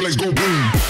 Let's go boom.